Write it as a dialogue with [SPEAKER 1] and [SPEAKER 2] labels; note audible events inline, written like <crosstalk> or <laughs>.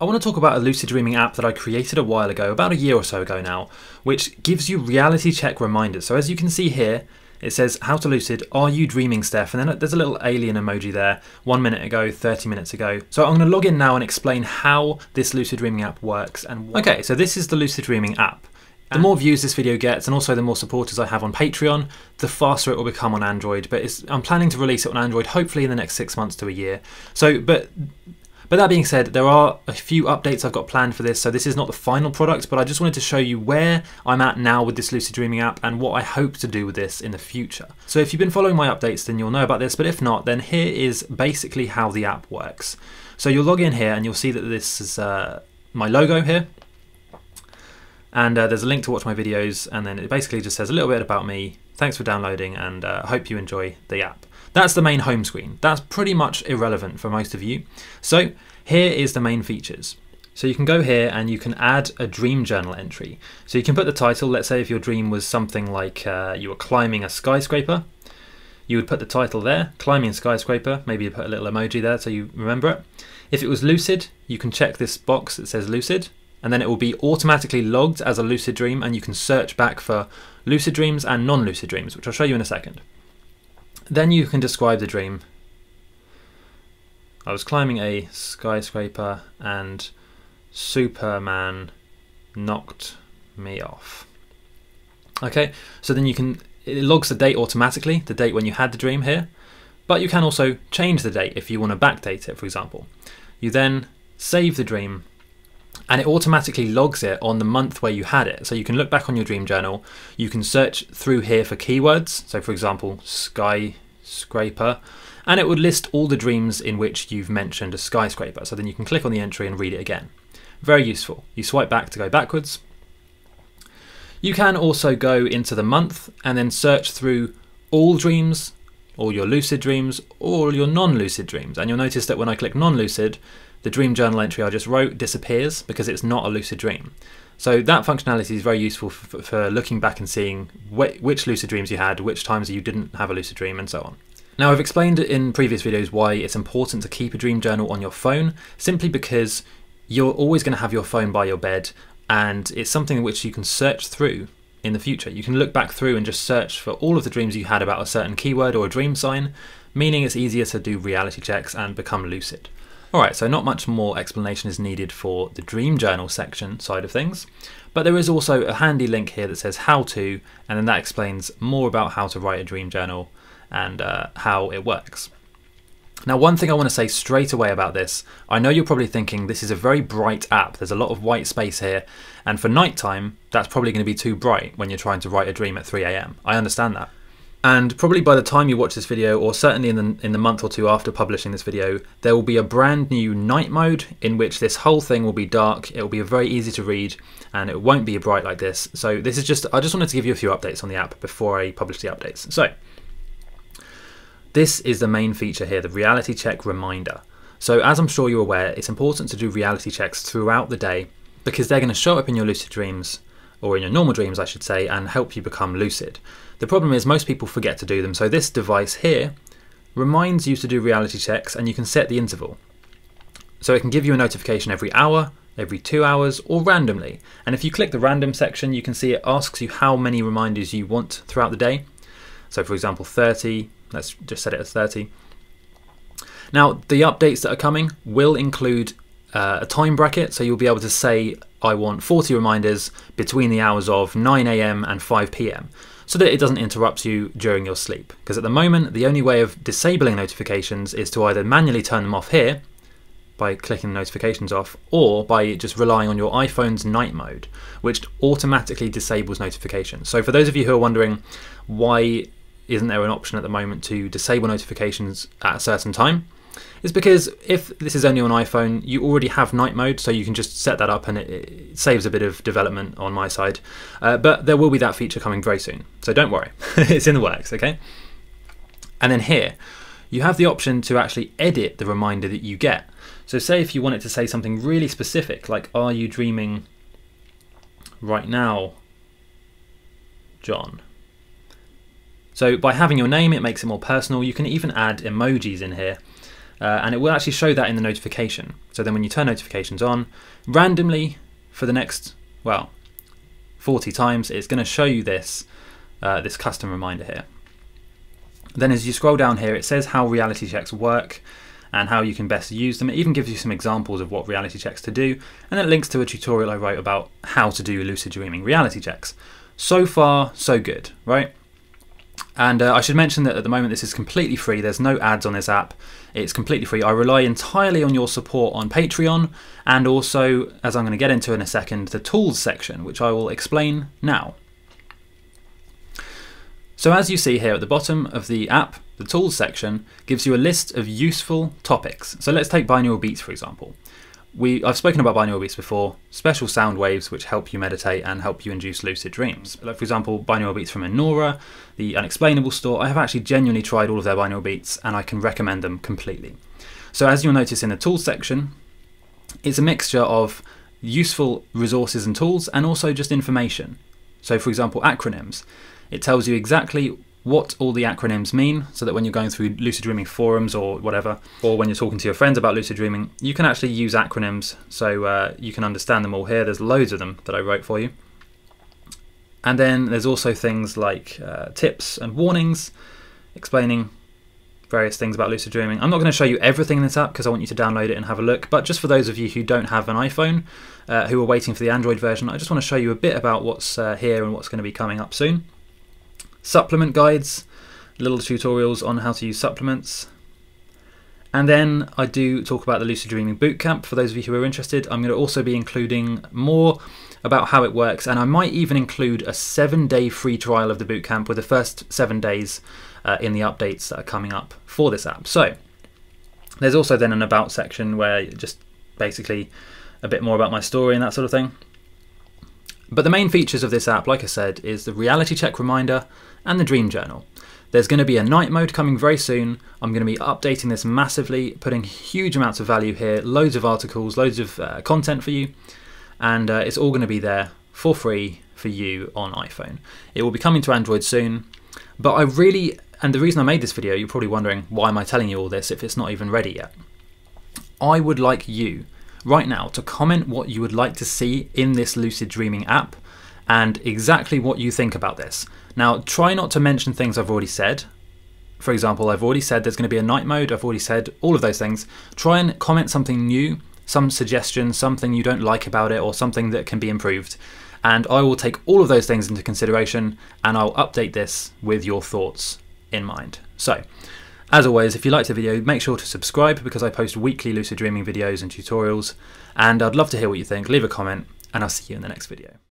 [SPEAKER 1] I want to talk about a lucid dreaming app that I created a while ago, about a year or so ago now, which gives you reality check reminders. So as you can see here, it says, How to Lucid, Are You Dreaming, Steph? And then there's a little alien emoji there, one minute ago, 30 minutes ago. So I'm going to log in now and explain how this lucid dreaming app works. And Okay, so this is the lucid dreaming app. The more views this video gets, and also the more supporters I have on Patreon, the faster it will become on Android. But I'm planning to release it on Android hopefully in the next six months to a year. So, but but that being said, there are a few updates I've got planned for this, so this is not the final product, but I just wanted to show you where I'm at now with this Lucid Dreaming app and what I hope to do with this in the future. So if you've been following my updates, then you'll know about this, but if not, then here is basically how the app works. So you'll log in here and you'll see that this is uh, my logo here, and uh, there's a link to watch my videos, and then it basically just says a little bit about me. Thanks for downloading, and uh, hope you enjoy the app. That's the main home screen. That's pretty much irrelevant for most of you. So here is the main features. So you can go here and you can add a dream journal entry. So you can put the title, let's say if your dream was something like uh, you were climbing a skyscraper, you would put the title there, climbing skyscraper, maybe you put a little emoji there so you remember it. If it was lucid, you can check this box that says lucid, and then it will be automatically logged as a lucid dream and you can search back for lucid dreams and non-lucid dreams, which I'll show you in a second. Then you can describe the dream. I was climbing a skyscraper and Superman knocked me off. Okay, so then you can, it logs the date automatically, the date when you had the dream here, but you can also change the date if you want to backdate it, for example. You then save the dream and it automatically logs it on the month where you had it. So you can look back on your dream journal, you can search through here for keywords. So for example, skyscraper, and it would list all the dreams in which you've mentioned a skyscraper. So then you can click on the entry and read it again. Very useful. You swipe back to go backwards. You can also go into the month and then search through all dreams, all your lucid dreams, all your non-lucid dreams. And you'll notice that when I click non-lucid, the dream journal entry I just wrote disappears because it's not a lucid dream. So that functionality is very useful for, for looking back and seeing wh which lucid dreams you had, which times you didn't have a lucid dream, and so on. Now, I've explained in previous videos why it's important to keep a dream journal on your phone, simply because you're always going to have your phone by your bed, and it's something which you can search through in the future. You can look back through and just search for all of the dreams you had about a certain keyword or a dream sign, meaning it's easier to do reality checks and become lucid. Alright, so not much more explanation is needed for the Dream Journal section side of things, but there is also a handy link here that says how to, and then that explains more about how to write a dream journal and uh, how it works. Now, one thing I want to say straight away about this, I know you're probably thinking this is a very bright app, there's a lot of white space here, and for nighttime, that's probably going to be too bright when you're trying to write a dream at 3am. I understand that. And probably by the time you watch this video, or certainly in the, in the month or two after publishing this video, there will be a brand new night mode in which this whole thing will be dark, it will be very easy to read, and it won't be bright like this. So this is just, I just wanted to give you a few updates on the app before I publish the updates. So, this is the main feature here, the reality check reminder. So as I'm sure you're aware, it's important to do reality checks throughout the day because they're going to show up in your lucid dreams or in your normal dreams, I should say, and help you become lucid. The problem is most people forget to do them, so this device here reminds you to do reality checks and you can set the interval. So it can give you a notification every hour, every two hours, or randomly. And if you click the random section, you can see it asks you how many reminders you want throughout the day. So for example, 30, let's just set it as 30. Now, the updates that are coming will include uh, a time bracket, so you'll be able to say I want 40 reminders between the hours of 9am and 5pm so that it doesn't interrupt you during your sleep. Because at the moment, the only way of disabling notifications is to either manually turn them off here by clicking notifications off or by just relying on your iPhone's night mode, which automatically disables notifications. So for those of you who are wondering why isn't there an option at the moment to disable notifications at a certain time, It's because if this is only on iPhone, you already have night mode, so you can just set that up and it, it saves a bit of development on my side. Uh, but there will be that feature coming very soon, so don't worry, <laughs> it's in the works, okay? And then here, you have the option to actually edit the reminder that you get. So say if you want it to say something really specific, like are you dreaming right now, John? So by having your name, it makes it more personal. You can even add emojis in here uh, and it will actually show that in the notification. So then when you turn notifications on, randomly for the next, well, 40 times, it's going to show you this, uh, this custom reminder here. Then as you scroll down here, it says how reality checks work and how you can best use them. It even gives you some examples of what reality checks to do, and it links to a tutorial I wrote about how to do lucid dreaming reality checks. So far, so good, right? And uh, I should mention that at the moment this is completely free. There's no ads on this app. It's completely free. I rely entirely on your support on Patreon and also, as I'm going to get into in a second, the tools section, which I will explain now. So as you see here at the bottom of the app, the tools section gives you a list of useful topics. So let's take binaural beats for example. We, I've spoken about binaural beats before, special sound waves which help you meditate and help you induce lucid dreams. Like for example, binaural beats from Enora, the Unexplainable store. I have actually genuinely tried all of their binaural beats and I can recommend them completely. So as you'll notice in the tools section, it's a mixture of useful resources and tools and also just information. So for example, acronyms. It tells you exactly what all the acronyms mean so that when you're going through lucid dreaming forums or whatever, or when you're talking to your friends about lucid dreaming, you can actually use acronyms so uh, you can understand them all here. There's loads of them that I wrote for you. And then there's also things like uh, tips and warnings explaining various things about lucid dreaming. I'm not going to show you everything in this app because I want you to download it and have a look, but just for those of you who don't have an iPhone, uh, who are waiting for the Android version, I just want to show you a bit about what's uh, here and what's going to be coming up soon supplement guides, little tutorials on how to use supplements. And then I do talk about the Lucid Dreaming Bootcamp for those of you who are interested. I'm going to also be including more about how it works, and I might even include a seven day free trial of the bootcamp with the first seven days uh, in the updates that are coming up for this app. So there's also then an about section where just basically a bit more about my story and that sort of thing. But the main features of this app, like I said, is the reality check reminder and the dream journal. There's going to be a night mode coming very soon. I'm going to be updating this massively, putting huge amounts of value here, loads of articles, loads of uh, content for you, and uh, it's all going to be there for free for you on iPhone. It will be coming to Android soon, but I really, and the reason I made this video, you're probably wondering why am I telling you all this if it's not even ready yet. I would like you right now to comment what you would like to see in this lucid dreaming app and exactly what you think about this. Now, try not to mention things I've already said. For example, I've already said there's going to be a night mode, I've already said all of those things. Try and comment something new, some suggestion, something you don't like about it, or something that can be improved. And I will take all of those things into consideration and I'll update this with your thoughts in mind. So, as always, if you liked the video, make sure to subscribe because I post weekly lucid dreaming videos and tutorials. And I'd love to hear what you think. Leave a comment, and I'll see you in the next video.